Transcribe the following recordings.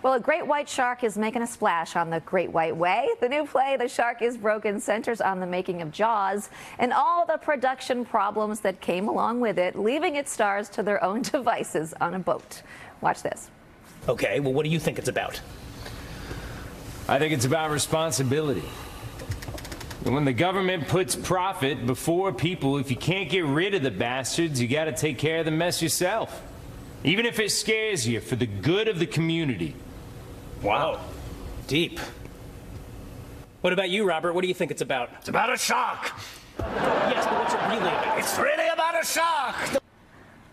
Well, a great white shark is making a splash on the Great White Way. The new play, The Shark is Broken, centers on the making of Jaws and all the production problems that came along with it, leaving its stars to their own devices on a boat. Watch this. Okay, well, what do you think it's about? I think it's about responsibility. When the government puts profit before people, if you can't get rid of the bastards, you gotta take care of the mess yourself. Even if it scares you for the good of the community. Wow. Deep. What about you, Robert? What do you think it's about? It's about a shark. Yes, but what's it really about? It's really about a shark.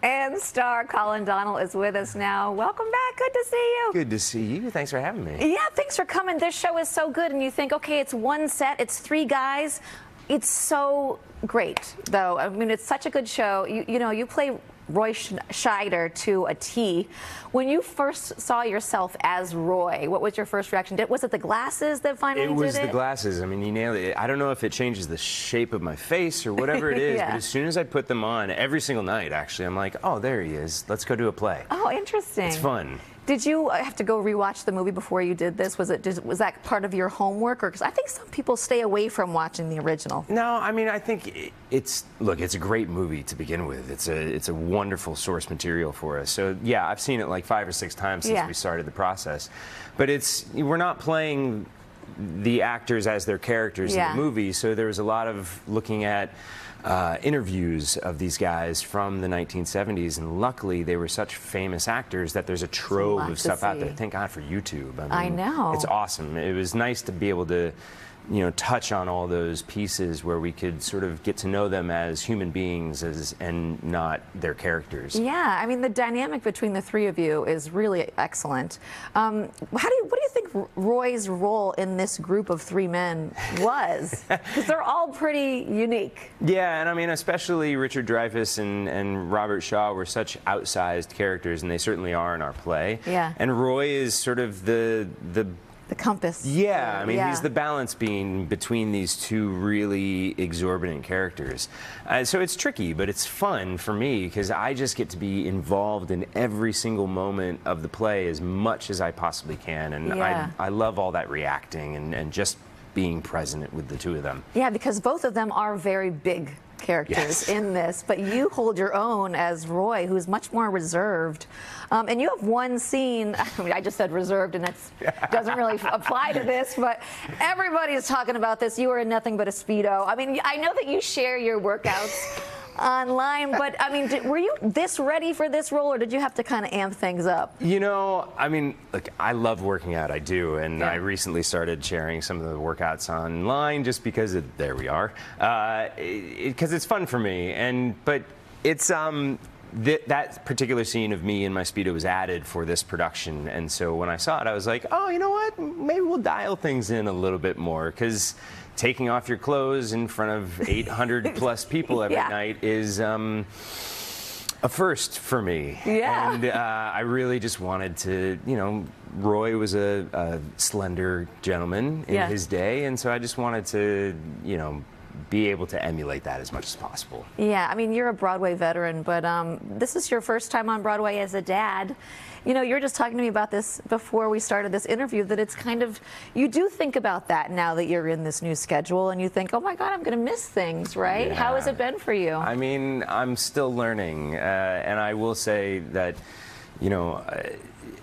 And star Colin Donnell is with us now. Welcome back. Good to see you. Good to see you. Thanks for having me. Yeah, thanks for coming. This show is so good, and you think, okay, it's one set, it's three guys. It's so great, though. I mean, it's such a good show. You, you know, you play Roy Scheider to a T. When you first saw yourself as Roy, what was your first reaction? Did, was it the glasses that finally it was the glasses. I mean, you nailed it. I don't know if it changes the shape of my face or whatever it is, Yeah. but as soon as I put them on, every single night, actually, I'm like, oh, there he is. Let's go do a play. Oh, interesting. It's fun. Did you uh, have to go rewatch the movie before you did this? Was it did, was that part of your homework, or because I think some people stay away from watching the original? No, I mean, I think it's look, it's a great movie to begin with. It's a it's a wonderful source material for us. So yeah, I've seen it like five or six times since Yeah. we started the process. But it's we're not playing the actors as their characters Yeah. in the movie. So there was a lot of looking at. Uh, interviews of these guys from the 1970s, and luckily they were such famous actors that there's a trove of stuff out there. Thank God for YouTube. I mean, know. It's awesome. It was nice to be able to, you know, touch on all those pieces where we could sort of get to know them as human beings as, and not their characters. Yeah, I mean the dynamic between the three of you is really excellent. Um, how do you, what do you think Roy's role in this group of three men was? Because they're all pretty unique. Yeah, and I mean, especially Richard Dreyfuss and, and Robert Shaw were such outsized characters, and they certainly are in our play. Yeah. And Roy is sort of the the The compass. Yeah, I mean, Yeah. he's the balance being between these two really exorbitant characters. Uh, so it's tricky, but it's fun for me because I just get to be involved in every single moment of the play as much as I possibly can. And Yeah. I, I love all that reacting and, and just being present with the two of them. Yeah, because both of them are very big characters Yes. in this, but you hold your own as Roy, who's much more reserved. Um, and you have one scene, I mean, I just said reserved, and that doesn't really apply to this, but everybody is talking about this. You are in nothing but a Speedo. I mean, I know that you share your workouts online, but I mean, did, were you this ready for this role, or did you have to kind of amp things up? You know, I mean, look, I love working out. I do, and Yeah. I recently started sharing some of the workouts online just because it, there we are, because it's fun for me. And but it's um. Th- that particular scene of me in my speedo was added for this production, and so when I saw it, I was like, "Oh, you know what? Maybe we'll dial things in a little bit more." Because taking off your clothes in front of 800 plus people every Yeah. night is um, a first for me. Yeah. And uh, I really just wanted to, you know, Roy was a, a slender gentleman in Yeah. his day, and so I just wanted to, you know, be able to emulate that as much as possible. Yeah, I mean, you're a Broadway veteran, but um, this is your first time on Broadway as a dad. You know, you were just talking to me about this before we started this interview that it's kind of, you do think about that now that you're in this new schedule and you think, oh my God, I'm going to miss things, right? How has it been for you? I mean, I'm still learning, uh, and I will say that, you know, uh,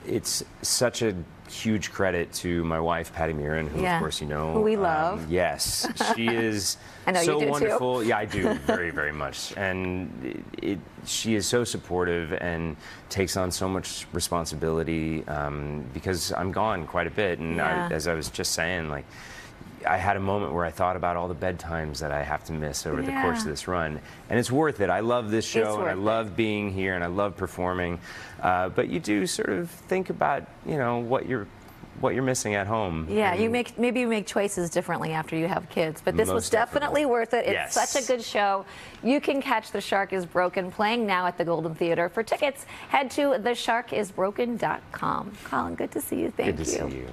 it's such a huge credit to my wife, Patti Murin, who Yeah. of course you know. um, Who we love. yes, she is I know you so do, too. wonderful. Yeah, I do very, very much, and it, it, she is so supportive and takes on so much responsibility um, because I'm gone quite a bit, and Yeah. I, as I was just saying, like. I had a moment where I thought about all the bedtimes that I have to miss over the course of this run, and it's worth it. I love this show, and I worth it. love being here, and I love performing. Uh, but you do sort of think about, you know, what you're what you're missing at home. yeah, you make maybe you make choices differently after you have kids, but this was definitely definitely. worth it. It's Yes. such a good show. You can catch The Shark is Broken playing now at the Golden Theater. For tickets, head to thesharkisbroken.com. Colin, good to see you. Thank Good to you. see you.